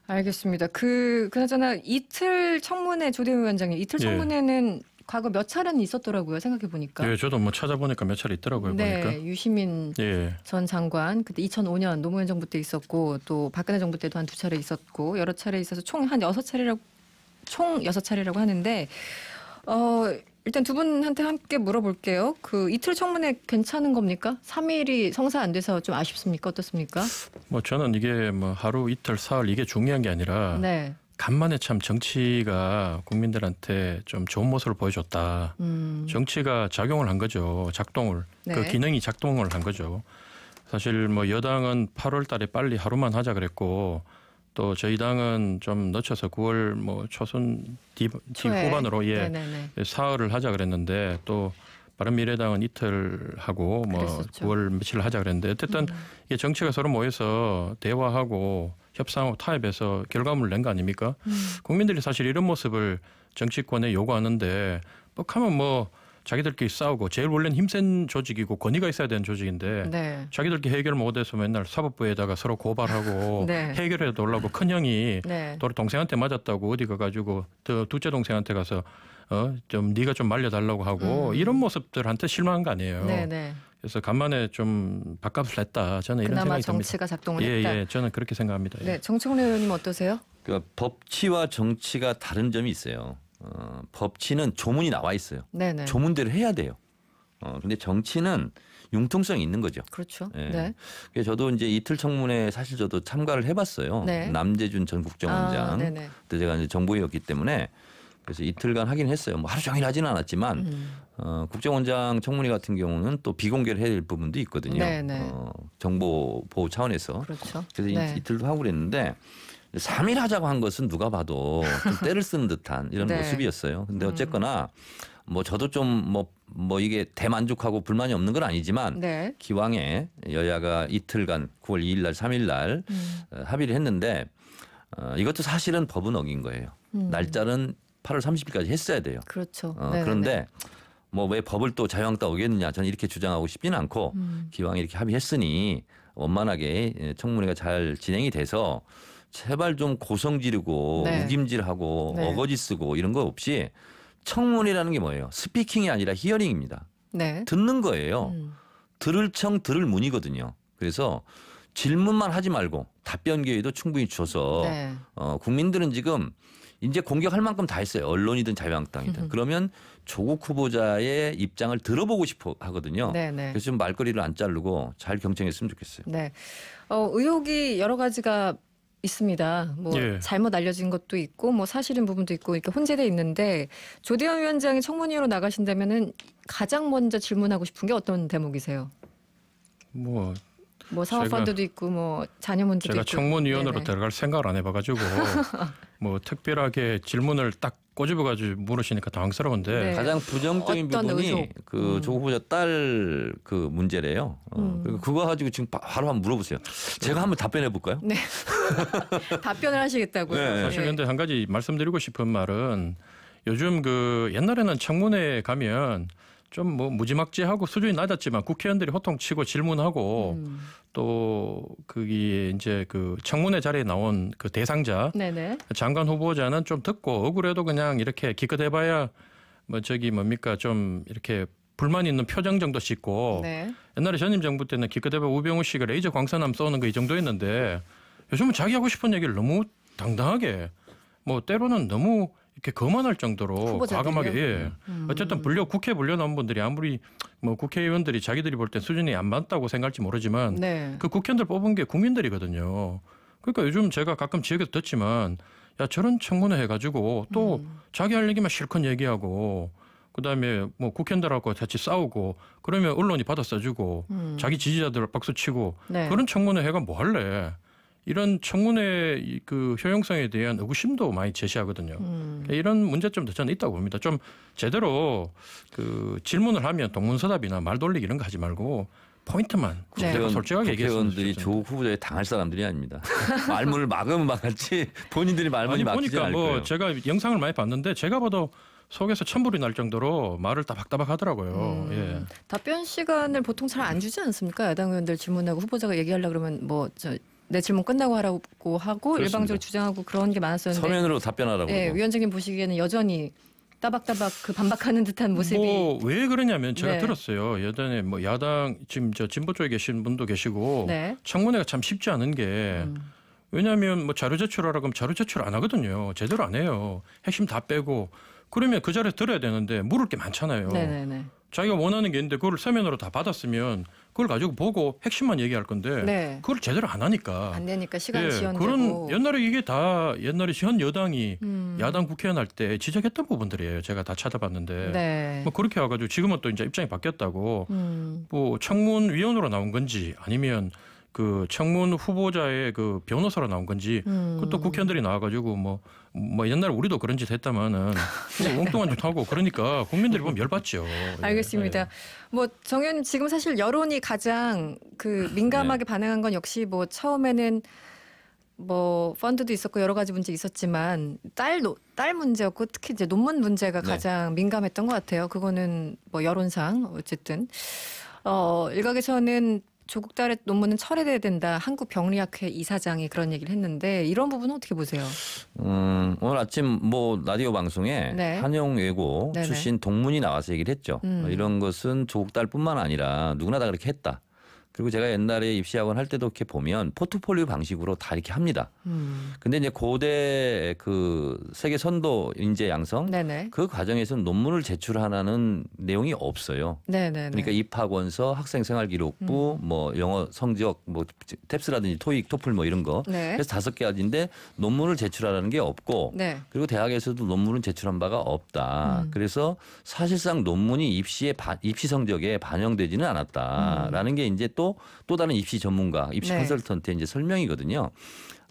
S1: 알겠습니다. 그 그나저나 이틀 청문회 조대원 위원장님 이틀
S3: 예.
S1: 청문회는 과거 몇 차례는 있었더라고요. 생각해 보니까.
S3: 예, 저도 뭐 찾아보니까 몇 차례 있더라고요.
S1: 네,
S3: 보니까.
S1: 유시민
S3: 예.
S1: 전 장관 그때 2005년 노무현 정부 때 있었고 또 박근혜 정부 때도 한 두 차례 있었고 여러 차례 있어서 총 한 여섯 차례라고 총 여섯 차례라고 하는데 어 일단 두 분한테 함께 물어볼게요. 그 이틀 청문회 괜찮은 겁니까? 3일이 성사 안 돼서 좀 아쉽습니까? 어떻습니까?
S3: 뭐 저는 이게 뭐 하루 이틀 사흘 이게 중요한 게 아니라
S1: 네.
S3: 간만에 참 정치가 국민들한테 좀 좋은 모습을 보여줬다.
S1: 음.
S3: 정치가 작용을 한 거죠. 작동을
S1: 네.
S3: 그 기능이 작동을 한 거죠. 사실 뭐 여당은 8월 달에 빨리 하루만 하자 그랬고 또 저희 당은 좀 늦춰서 9월 뭐 초순 뒤, 뒤. 후반으로 예
S1: 네네네.
S3: 사흘을 하자 그랬는데 또 바른미래당은 이틀 하고 뭐
S1: 그랬었죠. 음.
S3: 9월 며칠 하자 그랬는데 어쨌든 이게 정치가 서로 모여서 대화하고 협상하고 타협해서 결과물을 낸 거 아닙니까?
S1: 음.
S3: 국민들이 사실 이런 모습을 정치권에 요구하는데 뻑하면 뭐 자기들끼리 싸우고 제일 원래는 힘센 조직이고 권위가 있어야 되는 조직인데
S1: 네.
S3: 자기들끼리 해결 못해서 맨날 사법부에다가 서로 고발하고 [laughs]
S1: 네.
S3: 해결해 달라고 큰 형이
S1: 네.
S3: 또 동생한테 맞았다고 어디 가가지고 또 둘째 동생한테 가서 어좀 네가 좀 말려달라고 하고
S1: 음.
S3: 이런 모습들한테 실망한 거 아니에요.
S1: 네네.
S3: 그래서 간만에 좀 밥값을 냈다. 저는 이런
S1: 그나마
S3: 생각이 듭니다.
S1: 정치가 작동을
S3: 예,
S1: 했다.
S3: 예, 저는 그렇게 생각합니다. 예.
S1: 네, 정청래 의원님 어떠세요?
S2: 그러니까 법치와 정치가 다른 점이 있어요. 어, 법치는 조문이 나와 있어요.
S1: 네네.
S2: 조문대로 해야 돼요. 어, 근데 정치는 융통성이 있는 거죠.
S1: 그렇죠.
S2: 예.
S1: 네.
S2: 그래서 저도 이제 이틀 청문회 사실 저도 참가를 해봤어요.
S1: 네.
S2: 남재준 전 국정원장
S1: 아, 네네.
S2: 그때 제가 이제 정보위였기 때문에 그래서 이틀간 하긴 했어요. 뭐 하루 종일 하지는 않았지만
S1: 음.
S2: 어, 국정원장 청문회 같은 경우는 또 비공개를 해야 될 부분도 있거든요.
S1: 네, 네.
S2: 어, 정보 보호 차원에서.
S1: 그렇죠.
S2: 그래서
S1: 네.
S2: 이, 이틀도 하고 그랬는데 3일 하자고 한 것은 누가 봐도 좀 때를 쓰는 듯한 이런 [laughs]
S1: 네.
S2: 모습이었어요. 근데
S1: 음.
S2: 어쨌거나 뭐 저도 좀뭐뭐 이게 대만족하고 불만이 없는 건 아니지만
S1: 네.
S2: 기왕에 여야가 이틀간 9월 2일 날 3일 날
S1: 음.
S2: 어, 합의를 했는데 어, 이것도 사실은 법은 어긴 거예요.
S1: 음.
S2: 날짜는 8월 30일까지 했어야 돼요.
S1: 그렇죠.
S2: 어,
S1: 네네네.
S2: 그런데 뭐 왜 법을 또 자유한국당 오겠느냐 저는 이렇게 주장하고 싶지는 않고
S1: 음.
S2: 기왕 이렇게 합의했으니 원만하게 예, 청문회가 잘 진행이 돼서 제발 좀 고성 지르고
S1: 네.
S2: 우김질하고
S1: 네.
S2: 어거지 쓰고 이런 거 없이 청문회라는 게 뭐예요? 스피킹이 아니라 히어링입니다.
S1: 네.
S2: 듣는 거예요.
S1: 음.
S2: 들을 청 들을 문이거든요. 그래서 질문만 하지 말고 답변 기회도 충분히 줘서
S1: 네.
S2: 어, 국민들은 지금 이제 공격할 만큼 다 했어요. 언론이든 자유한국당이든. [laughs] 그러면 조국 후보자의 입장을 들어보고 싶어 하거든요.
S1: 네네.
S2: 그래서 좀 말거리를 안 자르고 잘 경청했으면 좋겠어요.
S1: 네. 어, 의혹이 여러 가지가 있습니다. 뭐
S3: 예.
S1: 잘못 알려진 것도 있고 뭐 사실인 부분도 있고 이렇게 혼재돼 있는데 조대현 위원장이 청문회로 나가신다면은 가장 먼저 질문하고 싶은 게 어떤 대목이세요?
S3: 뭐
S1: 뭐 사업
S3: 제가-
S1: 펀드도 있고 뭐 자녀 문제도
S3: 제가
S1: 있고.
S3: 청문위원으로
S1: 네네.
S3: 들어갈 생각을 안 해봐가지고 [laughs] 뭐 특별하게 질문을 딱 꼬집어가지고 물으시니까 당황스러운데
S1: 네.
S2: 가장 부정적인 부분이
S1: 의혹?
S2: 그
S1: 음.
S2: 조국 후보자 딸 그 문제래요. 어,
S1: 음.
S2: 그리고 그거 가지고 지금 바- 바로 한번 물어보세요. 제가 한번 답변해 볼까요?
S1: 네. [laughs] [laughs] 답변을 하시겠다고요.
S2: 네.
S3: 사실 근데 한 가지 말씀드리고 싶은 말은 요즘 그 옛날에는 청문회 가면 좀 뭐 무지막지하고 수준이 낮았지만 국회의원들이 호통 치고 질문하고
S1: 음.
S3: 또 그게 이제 그 청문회 자리에 나온 그 대상자
S1: 네네.
S3: 장관 후보자는 좀 듣고 억울해도 그냥 이렇게 기껏 해봐야 뭐 저기 뭡니까 좀 이렇게 불만 있는 표정 정도 짓고
S1: 네.
S3: 옛날에 전임 정부 때는 기껏 해봐 우병우 씨가 레이저 광선함 쏘는 거 이 정도였는데 요즘은 자기 하고 싶은 얘기를 너무 당당하게 뭐 때로는 너무 이렇게 거만할 정도로
S1: 후보자들이요?
S3: 과감하게 예.
S1: 음.
S3: 어쨌든 불려 국회 불려 나온 분들이 아무리 뭐 국회의원들이 자기들이 볼 때 수준이 안 맞다고 생각할지 모르지만
S1: 네.
S3: 그 국회의원들 뽑은 게 국민들이거든요. 그러니까 요즘 제가 가끔 지역에서 듣지만 야 저런 청문회 해가지고 또
S1: 음.
S3: 자기 할 얘기만 실컷 얘기하고 그다음에 뭐 국회의원들하고 같이 싸우고 그러면 언론이 받아 써주고
S1: 음.
S3: 자기 지지자들 박수 치고
S1: 네.
S3: 그런 청문회 해가 뭐 할래? 이런 청문회 이- 그 효용성에 대한 의구심도 많이 제시하거든요.
S1: 음.
S3: 이런 문제점도 저는 있다고 봅니다. 좀 제대로 그 질문을 하면 동문서답이나 말 돌리기 이런 거 하지 말고 포인트만
S1: 네.
S3: 제대로 솔직하게 좋겠습니다.
S2: 조국 후보자에 당할 사람들이 아닙니다. [laughs] 말문을 막으면 막았지 본인들이 말문이 막히지
S3: 보니까
S2: 않을
S3: 뭐
S2: 거예요.
S3: 제가 영상을 많이 봤는데 제가 봐도 속에서 천불이 날 정도로 말을 따박따박 하더라고요.
S1: 음.
S3: 예.
S1: 답변 시간을 보통 잘 안 주지 않습니까? 야당 의원들 질문하고 후보자가 얘기하려 그러면 뭐 저 내 질문 끝나고 하라고 하고
S2: 그렇습니다.
S1: 일방적으로 주장하고 그런 게 많았었는데
S2: 서면으로 답변하라고.
S1: 예,
S2: 그러고.
S1: 위원장님 보시기에는 여전히 따박따박 그 반박하는 듯한 모습이
S3: 뭐 왜 그러냐면 제가
S1: 네.
S3: 들었어요. 예전에 뭐 야당 지금 저 진보 쪽에 계신 분도 계시고
S1: 네.
S3: 청문회가 참 쉽지 않은 게
S1: 음.
S3: 왜냐하면 뭐 자료 제출하라 그러면 자료 제출 안 하거든요. 제대로 안 해요. 핵심 다 빼고 그러면 그 자리에 들어야 되는데 물을 게 많잖아요.
S1: 네네네.
S3: 자기가 원하는 게 있는데 그걸 서면으로 다 받았으면 그걸 가지고 보고 핵심만 얘기할 건데
S1: 네.
S3: 그걸 제대로 안 하니까
S1: 안 되니까 시간
S3: 예,
S1: 지연되고
S3: 그런 옛날에 이게 다 옛날에 현 여당이
S1: 음.
S3: 야당 국회의원 할 때 지적했던 부분들이에요. 제가 다 찾아봤는데
S1: 네.
S3: 뭐 그렇게 와가지고 지금은 또 이제 입장이 바뀌었다고
S1: 음.
S3: 뭐 청문위원으로 나온 건지 아니면 그 청문 후보자의 그 변호사로 나온 건지
S1: 음.
S3: 그것도 국회의원들이 나와가지고 뭐, 뭐 옛날에 우리도 그런 짓 했다마는 뭐 엉뚱한 짓 하고 그러니까 국민들이 보면 열받죠. 예,
S1: 알겠습니다.
S3: 예.
S1: 뭐 정현 지금 사실 여론이 가장 그 민감하게 반응한 건 역시 뭐 처음에는 뭐 펀드도 있었고 여러 가지 문제 있었지만 딸, 노- 딸 문제였고 특히 이제 논문 문제가
S2: 네.
S1: 가장 민감했던 것 같아요. 그거는 뭐 여론상 어쨌든 어 일각에서는 조국 딸의 논문은 철회돼야 된다. 한국병리학회 이사장이 그런 얘기를 했는데 이런 부분은 어떻게 보세요?
S2: 음, 오늘 아침 뭐 라디오 방송에
S1: 네.
S2: 한영외고. 출신 동문이 나와서 얘기를 했죠.
S1: 음.
S2: 이런 것은 조국 딸뿐만 아니라 누구나 다 그렇게 했다. 그리고 제가 옛날에 입시학원 할 때도 이렇게 보면 포트폴리오 방식으로 다 이렇게 합니다.
S1: 음.
S2: 근데 이제 고대 그 세계 선도 인재 양성
S1: 네네.
S2: 그 과정에서는 논문을 제출하는 내용이 없어요.
S1: 네네.
S2: 그러니까 입학원서, 학생 생활 기록부,
S1: 음.
S2: 뭐 영어 성적, 뭐 탭스라든지 토익, 토플 뭐 이런 거.
S1: 네.
S2: 그래서 다섯 가지인데 논문을 제출하라는 게 없고
S1: 네.
S2: 그리고 대학에서도 논문은 제출한 바가 없다.
S1: 음.
S2: 그래서 사실상 논문이 입시에 바- 입시 성적에 반영되지는 않았다라는 게 이제 또또 다른 입시 전문가, 입시
S1: 네.
S2: 컨설턴트의 이제 설명이거든요.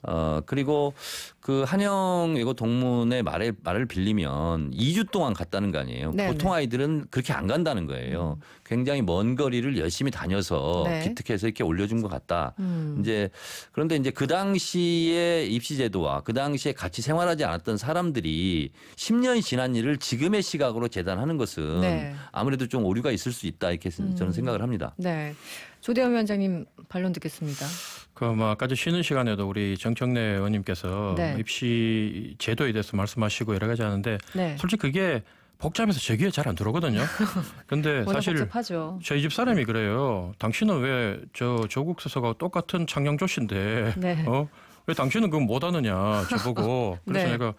S2: 어 그리고 그 한영 이거 동문의 말에 말을 빌리면 2주 동안 갔다는 거 아니에요.
S1: 네,
S2: 보통
S1: 네.
S2: 아이들은 그렇게 안 간다는 거예요. 굉장히 먼 거리를 열심히 다녀서
S1: 네.
S2: 기특해서 이렇게 올려준 것 같다.
S1: 음.
S2: 이제 그런데 이제 그 당시에 입시 제도와 그 당시에 같이 생활하지 않았던 사람들이 10년이 지난 일을 지금의 시각으로 재단하는 것은
S1: 네.
S2: 아무래도 좀 오류가 있을 수 있다 이렇게
S1: 음.
S2: 저는 생각을 합니다.
S1: 네. 조대현 위원장님 반론 듣겠습니다.
S3: 그뭐 아까 쉬는 시간에도 우리 정청래 의원님께서
S1: 네.
S3: 입시 제도에 대해서 말씀하시고 여러 가지 하는데
S1: 네.
S3: 솔직히 그게 복잡해서 제 귀에 잘 안 들어오거든요. 근데 [laughs] 사실
S1: 복잡하죠.
S3: 저희 집 사람이 그래요. 당신은 왜 저 조국 수석하고 똑같은 창녕조씨인데
S1: 네. [laughs]
S3: 어? 왜 당신은 그거 못하느냐 저보고 [laughs] 그래서
S1: 네.
S3: 내가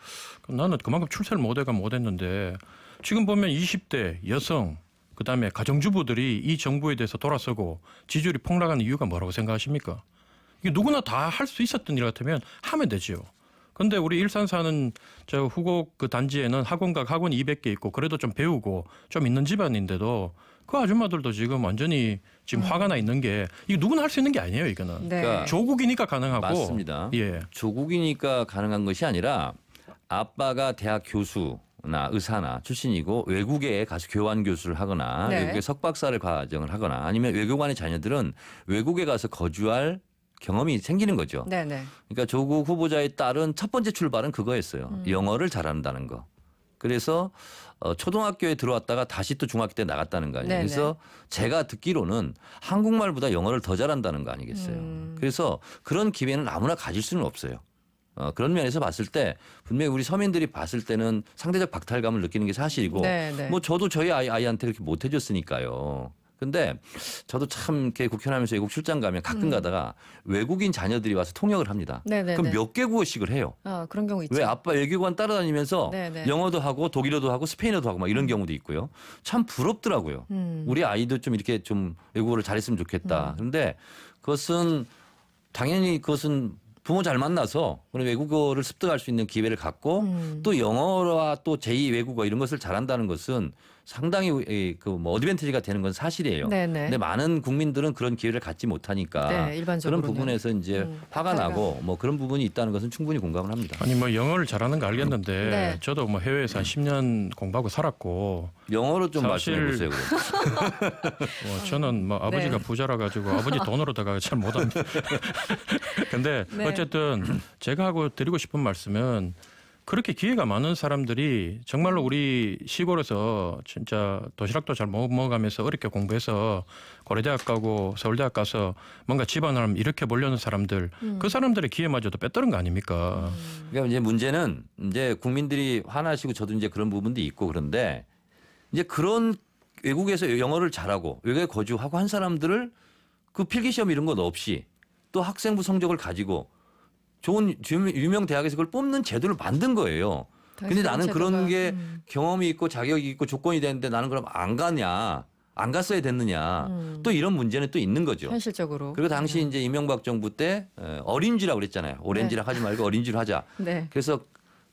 S3: 나는 그만큼 출세를 못해가 못했는데 지금 보면 20대 여성 그다음에 가정주부들이 이 정부에 대해서 돌아서고 지지율이 폭락하는 이유가 뭐라고 생각하십니까? 이게 누구나 다 할 수 있었던 일 같으면 하면 되지요. 근데 우리 일산 사는 저 후곡 그 단지에는 학원각 학원 200개 있고 그래도 좀 배우고 좀 있는 집안인데도 그 아줌마들도 지금 완전히 지금 화가 나 있는 게 이게 누구나 할 수 있는 게 아니에요 이거는
S1: 네.
S2: 그러니까
S3: 조국이니까 가능하고
S2: 맞습니다.
S3: 예
S2: 조국이니까 가능한 것이 아니라 아빠가 대학 교수 나 의사나 출신이고 외국에 가서 교환 교수를 하거나
S1: 네.
S2: 외국에 석박사를 과정을 하거나 아니면 외교관의 자녀들은 외국에 가서 거주할 경험이 생기는 거죠.
S1: 네네.
S2: 그러니까 조국 후보자의 딸은 첫 번째 출발은 그거였어요.
S1: 음.
S2: 영어를 잘한다는 거. 그래서 어, 초등학교에 들어왔다가 다시 또 중학교 때 나갔다는 거 아니에요.
S1: 네네.
S2: 그래서 제가 듣기로는 한국말보다 영어를 더 잘한다는 거 아니겠어요.
S1: 음.
S2: 그래서 그런 기회는 아무나 가질 수는 없어요. 어, 그런 면에서 봤을 때 분명히 우리 서민들이 봤을 때는 상대적 박탈감을 느끼는 게 사실이고
S1: 네네.
S2: 뭐 저도 저희 아이, 아이한테 그렇게 못 해줬으니까요. 근데 저도 참 이렇게 국회의원하면서 외국 출장 가면 가끔
S1: 음.
S2: 가다가 외국인 자녀들이 와서 통역을 합니다.
S1: 네네네.
S2: 그럼 몇 개국어씩을 해요.
S1: 아 그런 경우 있죠.
S2: 왜 아빠 외교관 따라다니면서
S1: 네네.
S2: 영어도 하고 독일어도 하고 스페인어도 하고 막 이런 경우도 있고요. 참 부럽더라고요.
S1: 음.
S2: 우리 아이도 좀 이렇게 좀 외국어를 잘했으면 좋겠다. 그런데 그것은 당연히 그것은 부모 잘 만나서 그런 외국어를 습득할 수 있는 기회를 갖고
S1: 음.
S2: 또 영어와 또 제2 외국어 이런 것을 잘한다는 것은 상당히 그뭐 어드밴티지가 되는 건 사실이에요.
S1: 네네.
S2: 근데 많은 국민들은 그런 기회를 갖지 못하니까
S1: 네,
S2: 그런. 부분에서 이제
S1: 음,
S2: 화가
S1: 화가.
S2: 나고 뭐 그런 부분이 있다는 것은 충분히 공감을 합니다.
S3: 아니 뭐 영어를 잘하는 거 알겠는데
S1: 네.
S3: 저도 뭐 해외에서 한 10년 공부하고 살았고
S2: 영어로 좀
S3: 사실-
S2: 말씀해 보세요. [laughs]
S3: 뭐 저는 뭐 아버지가
S1: 네.
S3: 부자라 가지고 아버지 돈으로 다가 잘 못합니다. [laughs] 근데
S1: 네.
S3: 어쨌든 제가 하고 드리고 싶은 말씀은 그렇게 기회가 많은 사람들이 정말로 우리 시골에서 진짜 도시락도 잘 못 먹어가면서 어렵게 공부해서 고려대학 가고 서울대학 가서 뭔가 집안을 이렇게 몰려는 사람들
S1: 음.
S3: 그 사람들의 기회마저도 뺐다는 거 아닙니까?
S2: 그러니까 이제 문제는 이제 국민들이 화나시고 저도 이제 그런 부분도 있고 그런데 이제 그런 외국에서 영어를 잘하고 외국에 거주하고 한 사람들을 그 필기 시험 이런 것 없이 또 학생부 성적을 가지고 좋은 주- 유명 대학에서 그걸 뽑는 제도를 만든 거예요. 근데 나는 그런 게
S1: 음.
S2: 경험이 있고 자격이 있고 조건이 되는데 나는 그럼 안 가냐? 안 갔어야 됐느냐?
S1: 음.
S2: 또 이런 문제는 또 있는 거죠.
S1: 현실적으로.
S2: 그리고 당시 이제 이명박 정부 때 에, 어린지라고 그랬잖아요. 오렌지라 하지 말고 어린지로 하자. [laughs]
S1: 네.
S2: 그래서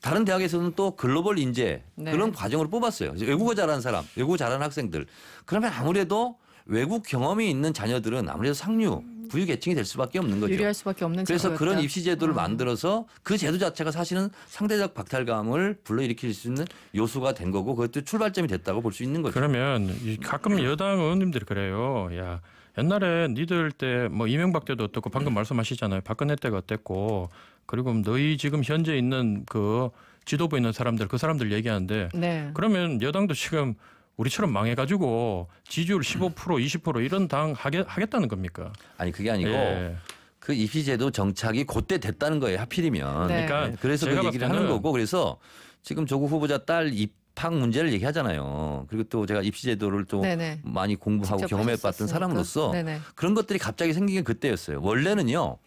S2: 다른 대학에서는 또 글로벌 인재
S1: 네.
S2: 그런 과정으로 뽑았어요. 외국어 잘하는 사람, 외국어 잘하는 학생들. 그러면 아무래도 외국 경험이 있는 자녀들은 아무래도 상류, 부유 계층이 될 수밖에 없는 거죠.
S1: 유리할 수밖에 없는
S2: 그래서
S1: 제도였다.
S2: 그런 입시 제도를
S1: 어.
S2: 만들어서 그 제도 자체가 사실은 상대적 박탈감을 불러일으킬 수 있는 요소가 된 거고 그것도 출발점이 됐다고 볼 수 있는 거죠.
S3: 그러면 이 가끔 여당 의원님들이 그래요. 야 옛날에 니들 때 뭐 이명박 때도 어떻고 방금 말씀하시잖아요. 박근혜 때가 어땠고 그리고 너희 지금 현재 있는 그 지도부에 있는 사람들 그 사람들 얘기하는데
S1: 네.
S3: 그러면 여당도 지금 우리처럼 망해가지고 지지율 15% 20% 이런 당 하겠, 하겠다는 겁니까?
S2: 아니 그게 아니고
S3: 예.
S2: 그 입시제도 정착이 그때 됐다는 거예요. 하필이면.
S1: 네.
S3: 그러니까
S2: 그래서 그 얘기를 하는 거고 그래서 지금 조국 후보자 딸 입학 문제를 얘기하잖아요. 그리고 또 제가 입시 제도를 또
S1: 네네.
S2: 많이 공부하고 경험해봤던. 사람으로서
S1: 네네.
S2: 그런 것들이 갑자기 생긴 게 그때였어요. 원래는요.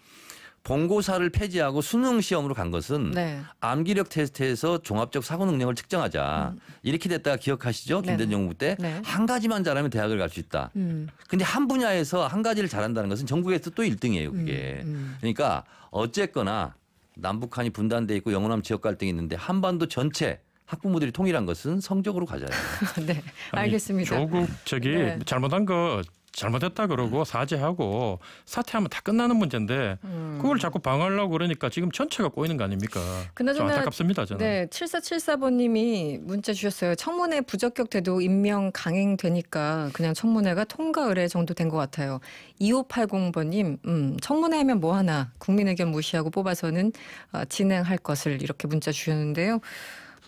S2: 본고사를 폐지하고 수능 시험으로 간 것은
S1: 네.
S2: 암기력 테스트에서 종합적 사고 능력을 측정하자. 이렇게 됐다가 기억하시죠?
S1: 음. 네네.
S2: 김대중 정부 때
S1: 네.
S2: 한 가지만 잘하면 대학을 갈 수 있다.
S1: 음.
S2: 근데 한 분야에서 한 가지를 잘한다는 것은 전국에서 또 1등이에요, 그게.
S1: 음.
S2: 그러니까 어쨌거나 남북한이 분단돼 있고 영원함 지역 갈등이 있는데 한반도 전체 학부모들이 통일한 것은 성적으로 가자요. [laughs]
S1: 네. 알겠습니다.
S3: 조국 저기
S1: 네.
S3: 잘못한 거 잘못했다 그러고 사죄하고 사퇴하면 다 끝나는 문제인데
S1: 음.
S3: 그걸 자꾸 방어하려고 그러니까 지금 전체가 꼬이는 거 아닙니까? 좀
S1: 그나저나
S3: 안타깝습니다 저는.
S1: 네, 7474번님이 문자 주셨어요. 청문회 부적격 돼도 임명 강행되니까 그냥 청문회가 통과 의뢰 정도 된 것 같아요. 2580번님, 음, 청문회 하면 뭐 하나 국민 의견 무시하고 뽑아서는 어, 진행할 것을 이렇게 문자 주셨는데요.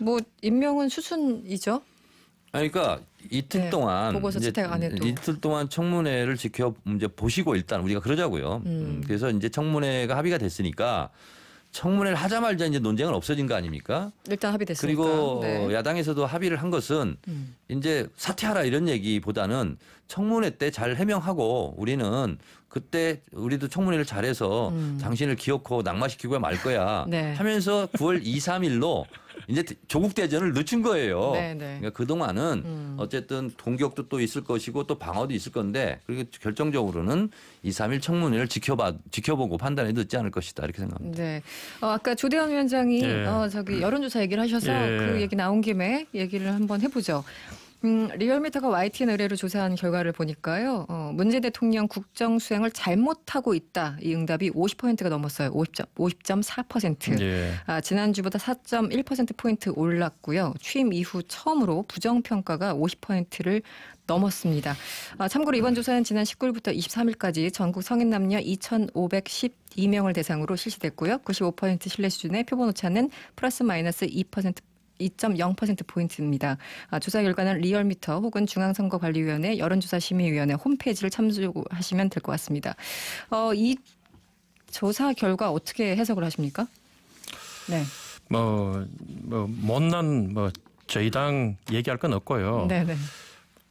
S1: 뭐 임명은 수순이죠.
S2: 아니, 그러니까 이틀
S1: 네,
S2: 동안
S1: 보고서 채택 안 해도.
S2: 이틀 동안 청문회를 지켜 이제 보시고 일단 우리가 그러자고요.
S1: 음.
S2: 음, 그래서 이제 청문회가 합의가 됐으니까 청문회를 하자말자 이제 논쟁은 없어진 거 아닙니까?
S1: 일단 합의됐으니까.
S2: 그리고
S1: 네.
S2: 야당에서도 합의를 한 것은
S1: 음.
S2: 이제 사퇴하라 이런 얘기보다는 청문회 때 잘 해명하고 우리는 그때 우리도 청문회를 잘해서
S1: 음.
S2: 당신을 기어코 낙마시키고 말 거야
S1: 네.
S2: 하면서 9월 2, 3일로 이제 조국 대전을 늦춘 거예요.
S1: 네, 네.
S2: 그러니까 그 동안은
S1: 음.
S2: 어쨌든 공격도 또 있을 것이고 또 방어도 있을 건데 그리고 결정적으로는 2, 3일 청문회를 지켜봐 지켜보고 판단해도 늦지 않을 것이다 이렇게 생각합니다.
S1: 네. 어, 아까 조대현 위원장이
S2: 예.
S1: 어, 저기 여론조사 얘기를 하셔서
S2: 예.
S1: 그 얘기 나온 김에 얘기를 한번 해보죠. 음, 리얼미터가 YTN 의뢰로 조사한 결과를 보니까요. 어, 문재 대통령 국정 수행을 잘못하고 있다. 이 응답이 50%가 넘었어요. 50점, 50.4%.
S3: 예.
S1: 아, 지난주보다 4.1%포인트 올랐고요. 취임 이후 처음으로 부정평가가 50%를 넘었습니다. 아, 참고로 이번 조사는 지난 19일부터 23일까지 전국 성인 남녀 2,512명을 대상으로 실시됐고요. 95% 신뢰 수준의 표본 오차는 플러스 마이너스 2% 2.0%포인트입니다. 아, 조사 결과는 리얼미터 혹은 중앙선거관리위원회 여론조사심의위원회 홈페이지를 참조하시면 될 것 같습니다. 어, 이 조사 결과 어떻게 해석을 하십니까? 네.
S3: 뭐, 뭐 못난 뭐 저희 당 얘기할 건 없고요.
S1: 네네.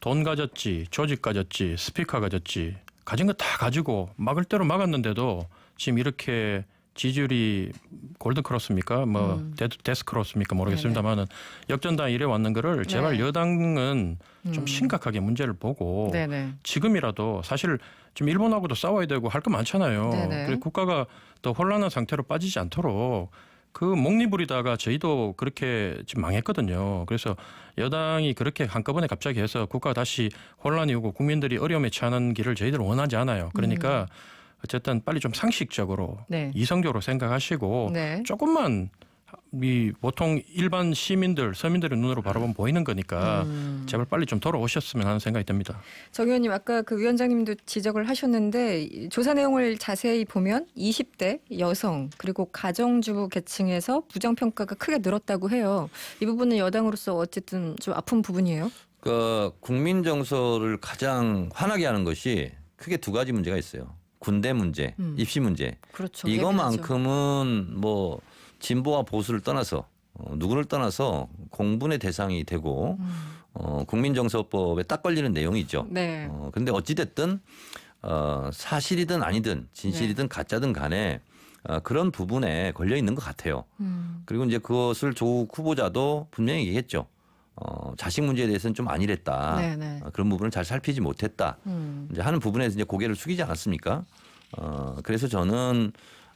S3: 돈 가졌지, 조직 가졌지, 스피커 가졌지, 가진 거 다 가지고 막을 대로 막았는데도 지금 이렇게 지지율이 골든 크로스입니까? 뭐
S1: 음.
S3: 데, 데스 크로스입니까? 모르겠습니다만은 역전당 이래 왔는 거를 제발
S1: 네.
S3: 여당은 좀
S1: 음.
S3: 심각하게 문제를 보고
S1: 네네.
S3: 지금이라도 사실 좀 일본하고도 싸워야 되고 할 거 많잖아요.
S1: 네네.
S3: 그리고 국가가 더 혼란한 상태로 빠지지 않도록 그 목리부리다가 저희도 그렇게 지금 망했거든요. 그래서 여당이 그렇게 한꺼번에 갑자기 해서 국가가 다시 혼란이 오고 국민들이 어려움에 처하는 길을 저희들은 원하지 않아요. 그러니까 어쨌든 빨리 좀 상식적으로
S1: 음. 네.
S3: 이성적으로 생각하시고
S1: 네.
S3: 조금만 이 보통 일반 시민들 서민들의 눈으로 바라보면 보이는 거니까
S1: 음.
S3: 제발 빨리 좀 돌아오셨으면 하는 생각이 듭니다.
S1: 정 의원님 아까 그 위원장님도 지적을 하셨는데 이 조사 내용을 자세히 보면 20대 여성 그리고 가정주부 계층에서 부정 평가가 크게 늘었다고 해요. 이 부분은 여당으로서 어쨌든 좀 아픈 부분이에요.
S2: 그 국민 정서를 가장 화나게 하는 것이 크게 두 가지 문제가 있어요. 군대 문제,
S1: 음.
S2: 입시 문제.
S1: 그렇죠.
S2: 이것만큼은 뭐 진보와 보수를 떠나서 어, 누구를 떠나서 공분의 대상이 되고 어, 국민정서법에 딱 걸리는 내용이죠.
S1: 네.
S2: 어, 근데 어찌 됐든 어, 사실이든 아니든 진실이든 가짜든 간에 어, 그런 부분에 걸려 있는 것 같아요.
S1: 음.
S2: 그리고 이제 그것을 조국 후보자도 분명히 얘기했죠. 어, 자식 문제에 대해서는 좀 아니랬다.
S1: 네네.
S2: 어, 그런 부분을 잘 살피지 못했다.
S1: 음.
S2: 이제 하는 부분에서 이제 고개를 숙이지 않았습니까? 어, 그래서 저는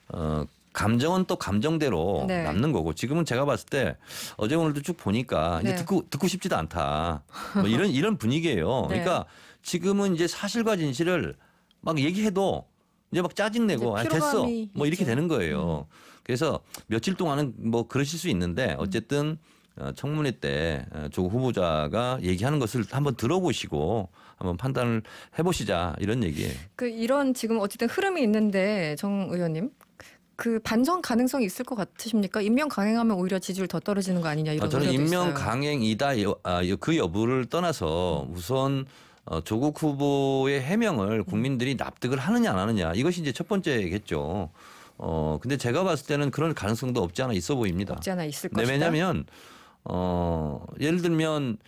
S2: 어, 감정은 또 감정대로
S1: 네.
S2: 남는 거고 지금은 제가 봤을 때 어제 오늘도 쭉 보니까 이제
S1: 네.
S2: 듣고 듣고 싶지도 않다. 뭐 이런 이런 분위기예요. [laughs]
S1: 네.
S2: 그러니까 지금은 이제 사실과 진실을 막 얘기해도 이제 막 짜증 내고 아
S1: 이제
S2: 됐어. 뭐 이렇게
S1: 있죠. 음.
S2: 되는 거예요. 그래서 며칠 동안은 뭐 그러실 수 있는데 어쨌든 어, 청문회 때 어, 조국 후보자가 얘기하는 것을 한번 들어보시고 한번 판단을 해보시자 이런 얘기예요.
S1: 그 이런 지금 어쨌든 흐름이 있는데 정 의원님 그 반전 가능성이 있을 것 같으십니까? 임명 강행하면 오히려 지지율 더 떨어지는 거 아니냐 이런
S2: 아, 저는 임명
S1: 있어요.
S2: 강행이다 여- 아, 여- 그 여부를 떠나서 우선 어, 조국 후보의 해명을 국민들이 납득을 하느냐 안 하느냐 이것이 이제 첫 번째겠죠. 어 근데 제가 봤을 때는 그런 가능성도 없지 않아 있어 보입니다.
S1: 없지 않아 있을
S2: 네,
S1: 것이다.
S2: 왜냐하면 어 예를 들면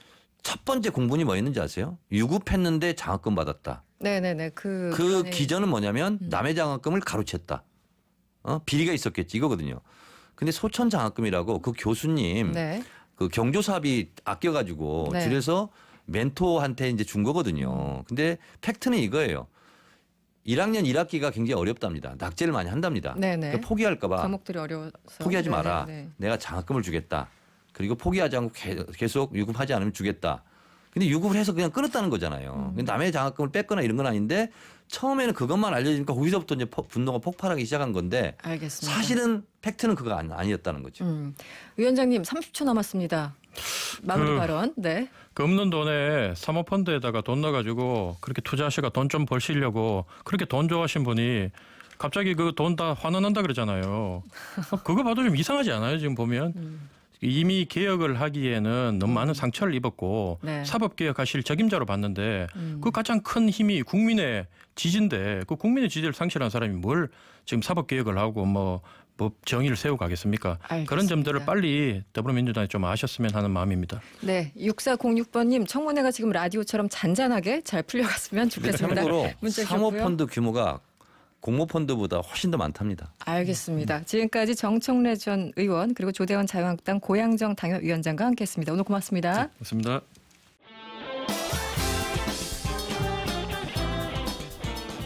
S2: 첫 번째 공분이 뭐였는지 아세요? 유급했는데 장학금 받았다.
S1: 네네네. 그
S2: 그 기전은 뭐냐면
S1: 음.
S2: 남의 장학금을 가로챘다. 어 비리가 있었겠지 이거거든요. 근데 소천 장학금이라고 그 교수님
S1: 네.
S2: 그 경조사비 아껴가지고
S1: 네.
S2: 줄여서 멘토한테 이제 준 거거든요. 근데 팩트는 이거예요. 1학년 1학기가 굉장히 어렵답니다. 낙제를 많이 한답니다.
S1: 네네.
S2: 그러니까 포기할까봐
S1: 과목들이 어려워서
S2: 포기하지
S1: 네네,
S2: 마라.
S1: 네.
S2: 내가 장학금을 주겠다. 그리고 포기하지 않고 개- 계속 유급하지 않으면 주겠다. 근데 유급을 해서 그냥 끊었다는 거잖아요.
S1: 음.
S2: 남의 장학금을 뺐거나 이런 건 아닌데 처음에는 그것만 알려지니까 거기서부터 이제 포- 분노가 폭발하기 시작한 건데
S1: 알겠습니다.
S2: 사실은 팩트는 그거 아니- 아니었다는 거죠.
S1: 음. 위원장님 30초 남았습니다. 마무리
S3: 그-
S1: 발언. 네.
S3: 그 없는 돈에 사모펀드에다가 돈 넣어가지고 그렇게 투자하시가 돈 좀 벌시려고 그렇게 돈 좋아하신 분이 갑자기 그 돈 다 환원한다 그러잖아요. 어, [laughs] 그거 봐도 좀 이상하지 않아요? 지금 보면
S1: 음.
S3: 이미 개혁을 하기에는 너무 많은 상처를 입었고
S1: 네.
S3: 사법 개혁하실 적임자로 봤는데
S1: 음.
S3: 그 가장 큰 힘이 국민의 지지인데 그 국민의 지지를 상실한 사람이 뭘 지금 사법 개혁을 하고 뭐. 법 정의를 세우고 가겠습니까? 그런
S1: 알겠습니다.
S3: 점들을 빨리 더불어민주당이 좀 아셨으면 하는 마음입니다.
S1: 네. 6406번님 청문회가 지금 라디오처럼 잔잔하게 잘 풀려갔으면 좋겠습니다.
S2: 참고로. [laughs] 사모펀드 규모가 공모 펀드보다 훨씬 더 많답니다.
S1: 알겠습니다. 지금까지 정청래 전 의원 그리고 조대원 자유한국당 고양정 당협위원장과 함께했습니다. 오늘 고맙습니다.
S3: 고맙습니다.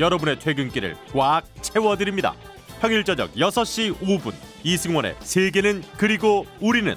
S14: 여러분의 퇴근길을 꽉 채워드립니다. 평일 저녁 6시 5분 이승원의 세계는 그리고 우리는